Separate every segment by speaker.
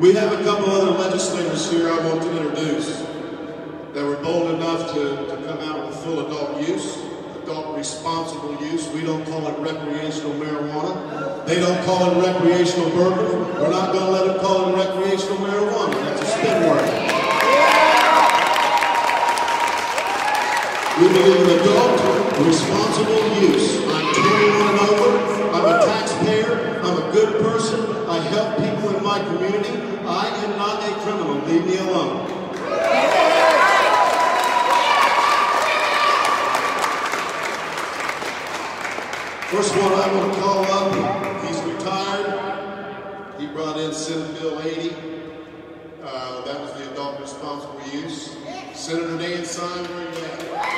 Speaker 1: We have a couple other legislators here I want to introduce that were bold enough to, to come out with full adult use, adult responsible use. We don't call it recreational marijuana. They don't call it recreational burglary. We're not going to let them call it recreational marijuana. That's a spin word. We believe in adult responsible use. Good person. I help people in my community. I am not a criminal. Leave me alone. First one I want to call up, he's retired. He brought in Senate Bill 80. Uh, that was the adult responsible use. Senator Dan Seum, where you at?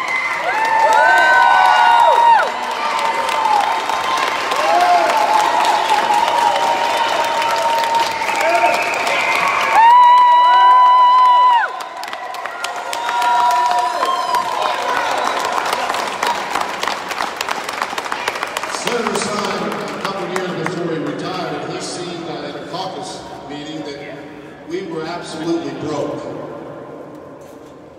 Speaker 1: Senator Seum, a couple years before he retired, he seen uh, at a caucus meeting that we were absolutely broke.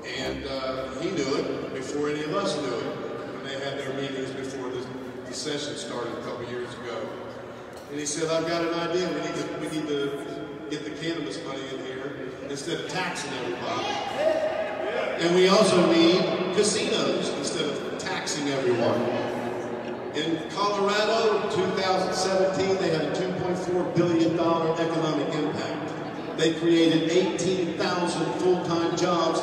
Speaker 1: And uh, he knew it before any of us knew it when they had their meetings before the, the session started a couple years ago. And he said, I've got an idea. We need to, we need to get the cannabis money in here instead of taxing everybody. And we also need casinos instead of taxing everyone. In Colorado, 2017, they had a $2.4 billion economic impact. They created 18,000 full-time jobs,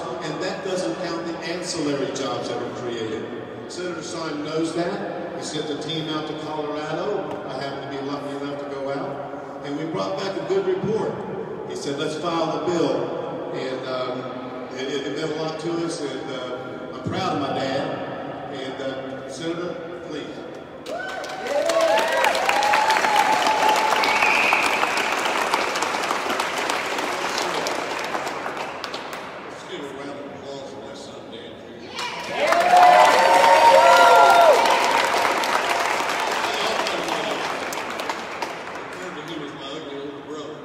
Speaker 1: doesn't count the ancillary jobs that were created. Senator Seum knows that. He sent a team out to Colorado. I happened to be lucky enough to go out. And we brought back a good report. He said, let's file the bill. And um, it, it meant a lot to us, and uh, I'm proud of my dad. And uh, Senator, please.
Speaker 2: Let's give a round of applause for my son Dan Jr. Referred to him as my ugly older brother.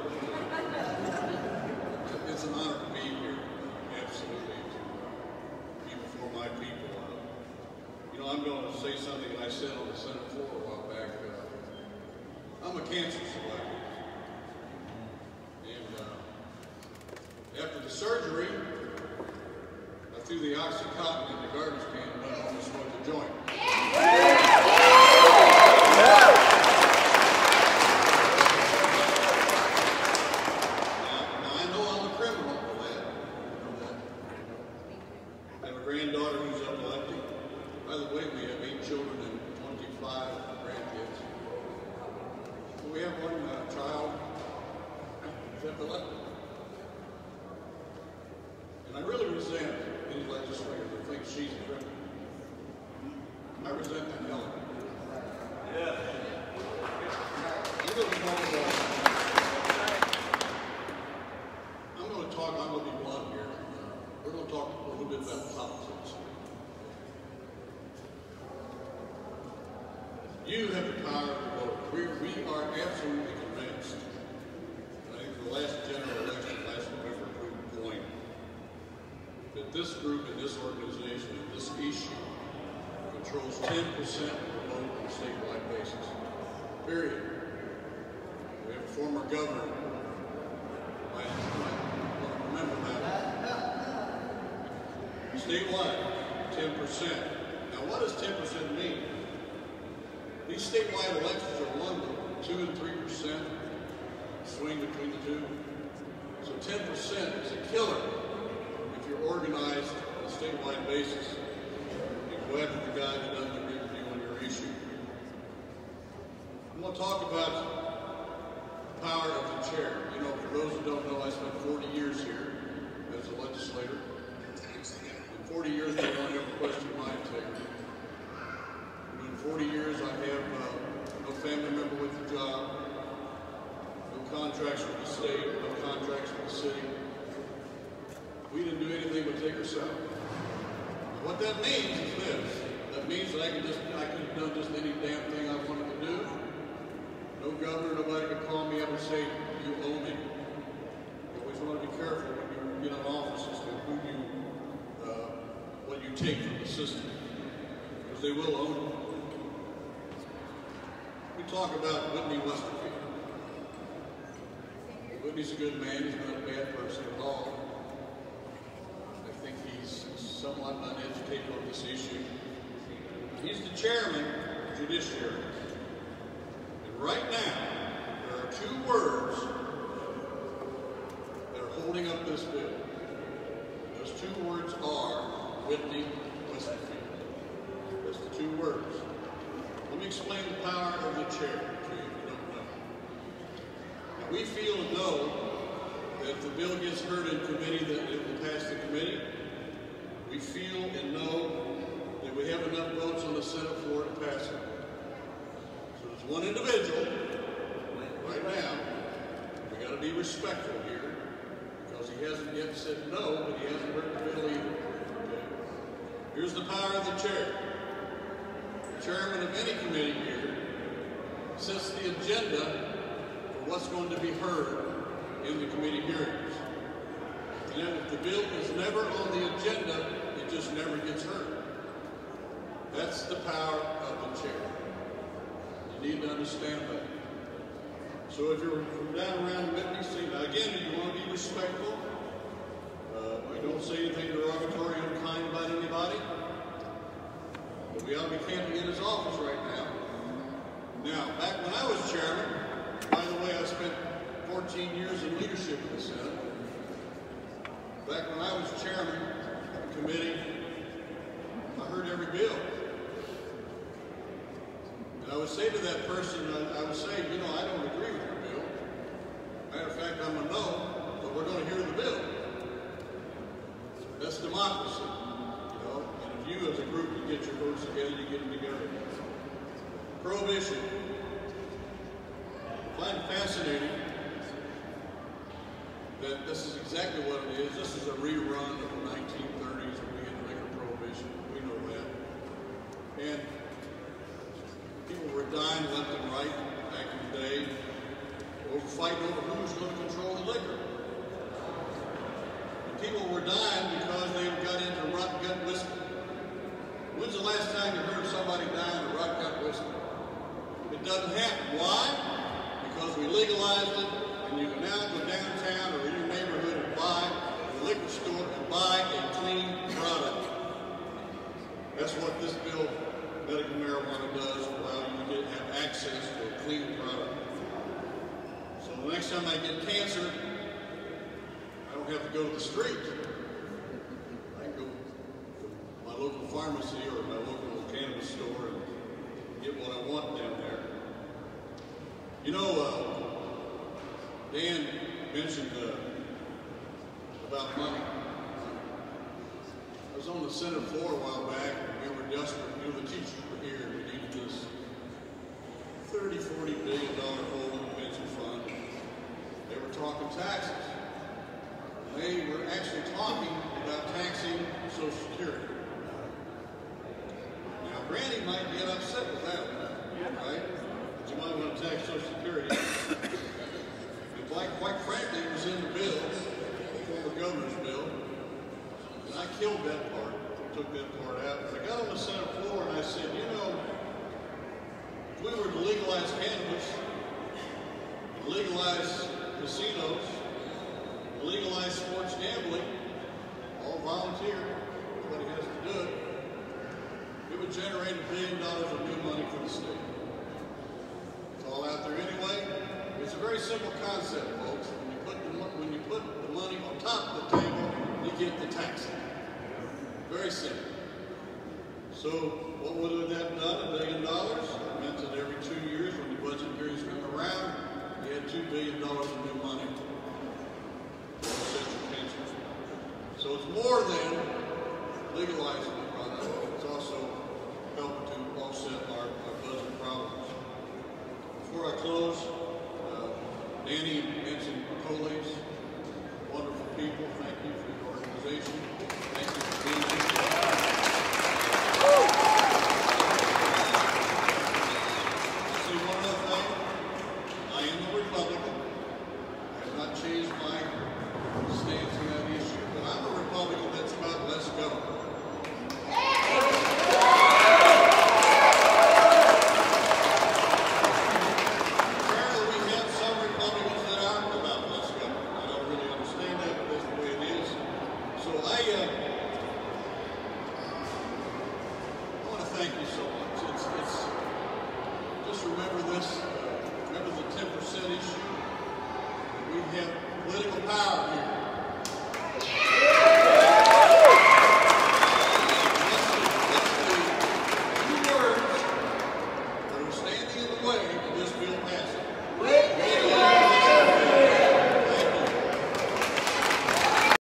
Speaker 2: It's an honor to be here, absolutely, to be before my people. Uh, You know, I'm going to say something I said on the Senate floor a while back. Uh, I'm a cancer survivor. And uh, after the surgery, I threw the Oxycontin in the garbage can and home and smoked a joint. Now, now I know I'm a criminal for that. I know that. I have a granddaughter who's epileptic. By the way, we have eight children and 25 grandkids. We have one uh, child who's epileptic. And I really resent any legislator that thinks she's a criminal. I resent that hell of it. Yeah. We're going to talk about, I'm going to talk, I'm going to be blunt here. We're going to talk a little bit about politics. You have the power to vote. We, we are absolutely convinced. I think the last general election last November proved the point that this group and this organization and this issue controls 10% of the vote on a statewide basis. Period. We have a former governor. Remember that. Statewide, 10%. Now, what does 10% mean? These statewide elections are won 2 and 3% swing between the two. So 10% is a killer if you're organized on a statewide basis and go after the guy that doesn't agree with you on your issue. I'm going to talk about the power of the chair. You know, for those who don't know, I spent 40 years here as a legislator. In 40 years, no one ever questioned my integrity. In 40 years, I have uh, a family member with a job, no contracts with the state, no contracts with the city. We didn't do anything but take her salary. What that means is this. That means that I could just I could have done just any damn thing I wanted to do. No governor, nobody could call me up and say, you owe me. You always want to be careful when you get in office as to who you, uh, what you take from the system. Because they will own it. Talk about Whitney Westerfield. Whitney's a good man, he's not a bad person at all. I think he's somewhat uneducated on this issue. He's the chairman of the judiciary. And right now, there are two words that are holding up this bill. Those two words are Whitney Westerfield. That's the two words. Let me explain the power of the chair to you if you don't know. Now, we feel and know that if the bill gets heard in committee, that it will pass the committee. We feel and know that we have enough votes on the Senate floor to pass it. So there's one individual right now. We got to be respectful here because he hasn't yet said no, but he hasn't heard the bill either. Okay? Here's the power of the chair. Chairman of any committee here sets the agenda for what's going to be heard in the committee hearings. And if the bill is never on the agenda, it just never gets heard. That's the power of the chair. You need to understand that. So if you're from down around Whitney, see, again, you want to be respectful. Uh, we don't say anything derogatory, or unkind about anybody. But we ought to be camping in his office right now. Now, back when I was chairman, by the way, I spent 14 years in leadership in the Senate. Back when I was chairman of the committee, I heard every bill. And I would say to that person, I, I would say, you know, I don't agree with your bill. Matter of fact, I'm a no, but we're going to hear the bill. That's democracy. You know, and if you as a group you get your votes together, you get them together. Prohibition. I find it fascinating that this is exactly what it is. This is a rerun of the 1930s when we had liquor prohibition. We know that. And people were dying left and right back in the day over fighting over who was going to control the liquor. And people were dying because they got into rock gut whiskey. When's the last time you heard somebody dying of rock gut whiskey? It doesn't happen. Why? Because we legalized it, and you can now go downtown or in your neighborhood and buy a liquor store and buy a clean product. That's what this bill, medical marijuana, does, allow you to get, have access to a clean product. So the next time I get cancer, I don't have to go to the street. I can go to my local pharmacy or my local cannabis store and get what I want down there. You know, uh, Dan mentioned uh, about money. I was on the Senate floor a while back, and we were desperate. You know, the teachers were here. and We needed this 30, 40 billion dollar hole in the pension fund. They were talking taxes. They were actually talking about taxing Social Security. Granny might get upset with that one, right? But you might want to tax Social Security. And quite, quite frankly, it was in the bill, the governor's bill, and I killed that part, took that part out. I got on the Senate floor and I said, you know, if we were to legalize cannabis, legalize casinos, legalize sports gambling, all volunteer, nobody has to do it, it generate a billion dollars of new money for the state. It's all out there anyway. It's a very simple concept, folks. When you put the, when you put the money on top of the table, you get the tax. Very simple. So what would have that done? A billion dollars? It meant that every two years when the budget periods come around, you had two billion dollars of new money. offset pensions. So it's more than legalizing the product. It's also helping to offset our, our budget problems. Before I close, uh, Danny mentioned Cole's, wonderful people. Thank you for your organization.